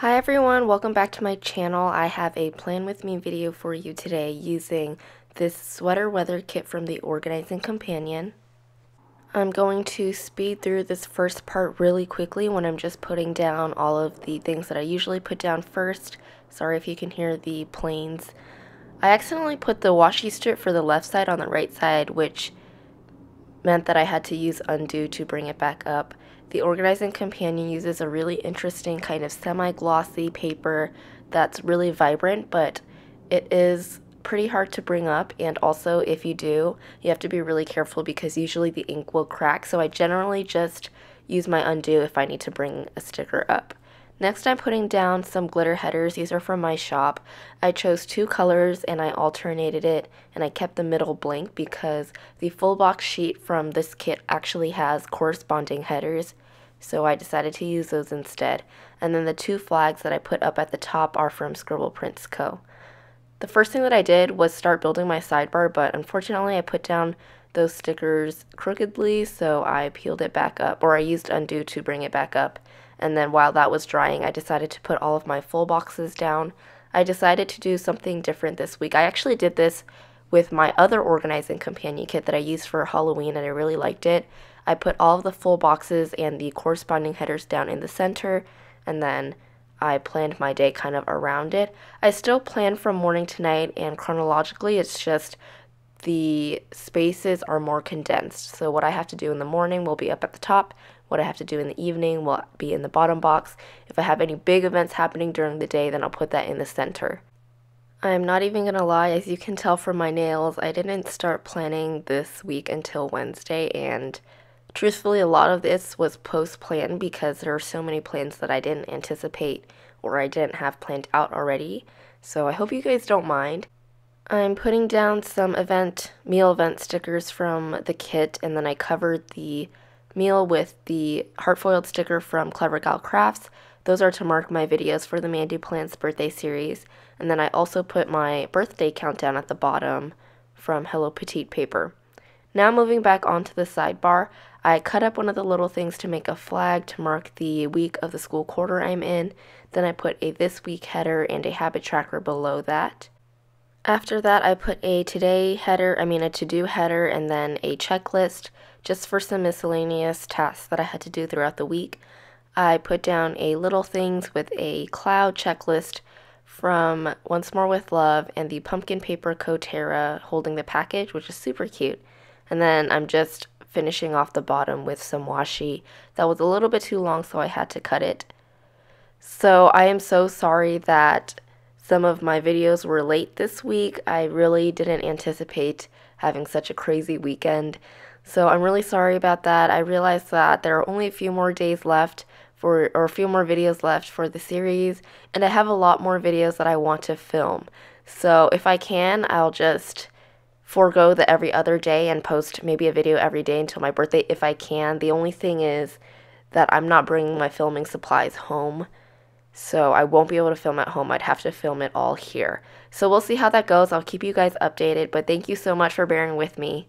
Hi everyone, welcome back to my channel. I have a plan with me video for you today using this sweater weather kit from the Organizing Companion. I'm going to speed through this first part really quickly when I'm just putting down all of the things that I usually put down first. Sorry if you can hear the planes. I accidentally put the washi strip for the left side on the right side, which meant that I had to use undo to bring it back up. The Organizing Companion uses a really interesting kind of semi-glossy paper that's really vibrant, but it is pretty hard to bring up and also if you do, you have to be really careful because usually the ink will crack. So I generally just use my undo if I need to bring a sticker up. Next I'm putting down some glitter headers. These are from my shop. I chose two colors and I alternated it and I kept the middle blank because the full box sheet from this kit actually has corresponding headers. So I decided to use those instead. And then the two flags that I put up at the top are from Scribble Prints Co. The first thing that I did was start building my sidebar, but unfortunately I put down those stickers crookedly, so I peeled it back up, or I used undo to bring it back up and then while that was drying, I decided to put all of my full boxes down. I decided to do something different this week. I actually did this with my other organizing companion kit that I used for Halloween and I really liked it. I put all of the full boxes and the corresponding headers down in the center and then I planned my day kind of around it. I still plan from morning to night and chronologically it's just the spaces are more condensed. So what I have to do in the morning will be up at the top. What I have to do in the evening will be in the bottom box. If I have any big events happening during the day, then I'll put that in the center. I'm not even gonna lie, as you can tell from my nails, I didn't start planning this week until Wednesday, and truthfully, a lot of this was post planned because there are so many plans that I didn't anticipate or I didn't have planned out already. So I hope you guys don't mind. I'm putting down some event, meal event stickers from the kit, and then I covered the meal with the heart foiled sticker from Clever Gal Crafts. Those are to mark my videos for the Mandy Plans birthday series. And then I also put my birthday countdown at the bottom from Hello Petite paper. Now moving back onto the sidebar, I cut up one of the little things to make a flag to mark the week of the school quarter I'm in. Then I put a this week header and a habit tracker below that. After that, I put a today header, I mean a to-do header, and then a checklist just for some miscellaneous tasks that I had to do throughout the week. I put down a little things with a cloud checklist from Once More With Love and the pumpkin paper Kotera holding the package, which is super cute. And then I'm just finishing off the bottom with some washi. That was a little bit too long, so I had to cut it. So I am so sorry that some of my videos were late this week. I really didn't anticipate having such a crazy weekend. So I'm really sorry about that. I realized that there are only a few more days left for or a few more videos left for the series and I have a lot more videos that I want to film. So if I can, I'll just forego the every other day and post maybe a video every day until my birthday if I can. The only thing is that I'm not bringing my filming supplies home. So I won't be able to film at home. I'd have to film it all here. So we'll see how that goes. I'll keep you guys updated, but thank you so much for bearing with me.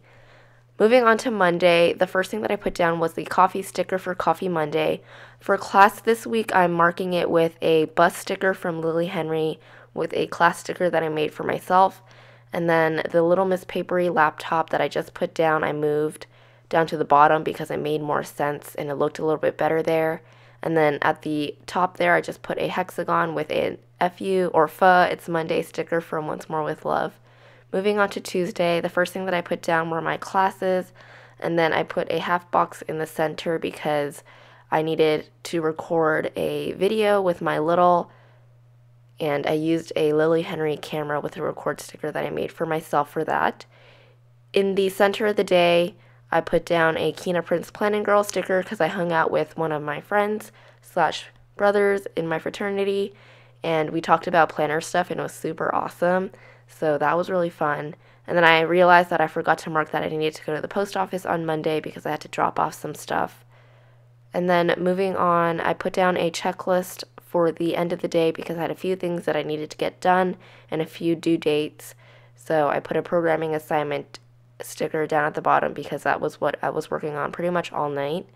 Moving on to Monday, the first thing that I put down was the coffee sticker for Coffee Monday. For class this week, I'm marking it with a bus sticker from Lily Henry with a class sticker that I made for myself. And then the Little Miss Paperie laptop that I just put down, I moved down to the bottom because it made more sense and it looked a little bit better there. And then at the top there, I just put a hexagon with an FU or FA, it's Monday sticker from Once More With Love. Moving on to Tuesday, the first thing that I put down were my classes, and then I put a half box in the center because I needed to record a video with my little, and I used a Lily Henry camera with a record sticker that I made for myself for that. In the center of the day, I put down a Kina Prince Planning Girl sticker because I hung out with one of my friends slash brothers in my fraternity and we talked about planner stuff and it was super awesome. So that was really fun. And then I realized that I forgot to mark that I needed to go to the post office on Monday because I had to drop off some stuff. And then moving on, I put down a checklist for the end of the day because I had a few things that I needed to get done and a few due dates. So I put a programming assignment sticker down at the bottom because that was what I was working on pretty much all night.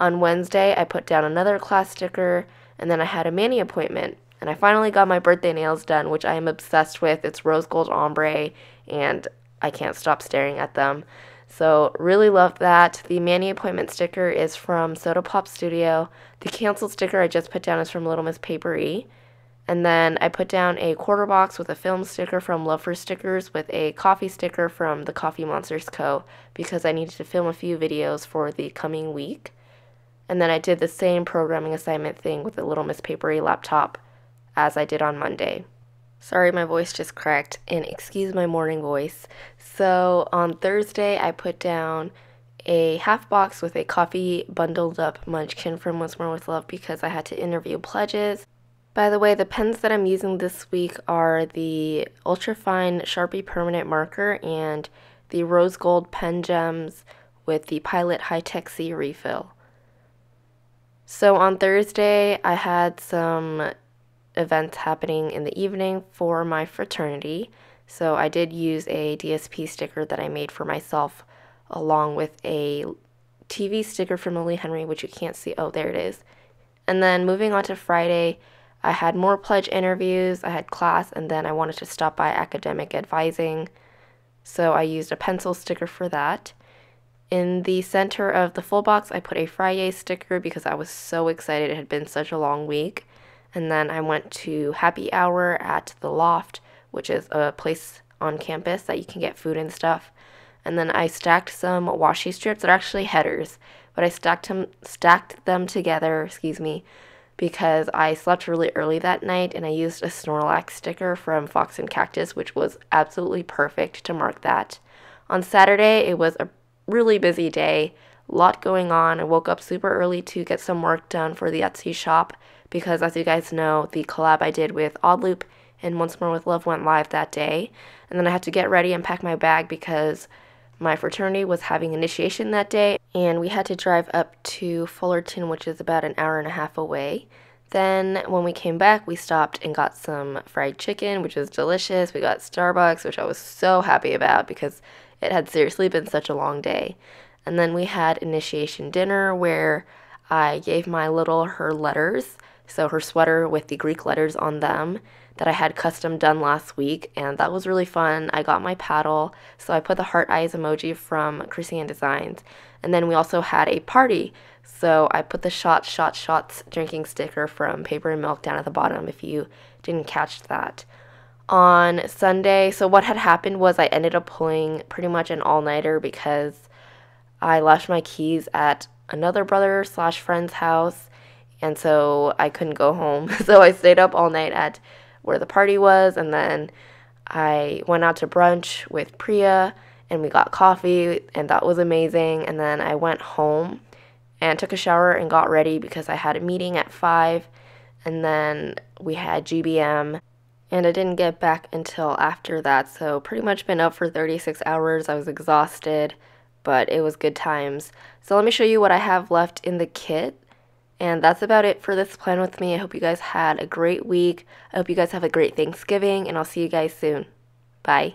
On Wednesday, I put down another class sticker and then I had a mani appointment. And I finally got my birthday nails done, which I am obsessed with. It's rose gold ombre, and I can't stop staring at them. So, really love that. The Mani appointment sticker is from Soda Pop Studio. The canceled sticker I just put down is from Little Miss Paperie. And then I put down a quarter box with a film sticker from Love for Stickers with a coffee sticker from the Coffee Monsterz Co. because I needed to film a few videos for the coming week. And then I did the same programming assignment thing with the Little Miss Paperie laptop as I did on Monday. Sorry, my voice just cracked, and excuse my morning voice. So on Thursday, I put down a half box with a coffee bundled up munchkin from Once More with Love because I had to interview pledges. By the way, the pens that I'm using this week are the Ultrafine Sharpie Permanent Marker and the Rose Gold PenGems with the Pilot Hi-Tec-C refill. So on Thursday, I had some events happening in the evening for my fraternity. So I did use a DSP sticker that I made for myself along with a TV sticker from Lily Henry, which you can't see. Oh, there it is. And then moving on to Friday, I had more pledge interviews, I had class, and then I wanted to stop by academic advising. So I used a pencil sticker for that. In the center of the full box, I put a Friday sticker because I was so excited. It had been such a long week. And then I went to happy hour at the Loft, which is a place on campus that you can get food and stuff. And then I stacked some washi strips. They're actually headers, but I stacked them stacked them together, excuse me, because I slept really early that night and I used a Snorlax sticker from Fox and Cactus, which was absolutely perfect to mark that. On Saturday, it was a really busy day, a lot going on. I woke up super early to get some work done for the Etsy shop because as you guys know, the collab I did with Oddloop and Once More with Love went live that day. And then I had to get ready and pack my bag because my fraternity was having initiation that day and we had to drive up to Fullerton, which is about an hour and a half away. Then when we came back, we stopped and got some fried chicken, which was delicious. We got Starbucks, which I was so happy about because it had seriously been such a long day. And then we had initiation dinner where I gave my little her letters so her sweater with the Greek letters on them that I had custom done last week, and that was really fun. I got my paddle, so I put the heart eyes emoji from Christian Designs. And then we also had a party, so I put the shot, shot, shots drinking sticker from Paper and Milk down at the bottom if you didn't catch that. On Sunday, so what had happened was I ended up pulling pretty much an all nighter because I left my keys at another brother slash friend's house and so I couldn't go home. so I stayed up all night at where the party was, and then I went out to brunch with Priya, and we got coffee, and that was amazing. And then I went home and took a shower and got ready because I had a meeting at 5, and then we had GBM. And I didn't get back until after that, so pretty much been up for 36 hours. I was exhausted, but it was good times. So let me show you what I have left in the kit. And that's about it for this plan with me. I hope you guys had a great week. I hope you guys have a great Thanksgiving, and I'll see you guys soon. Bye.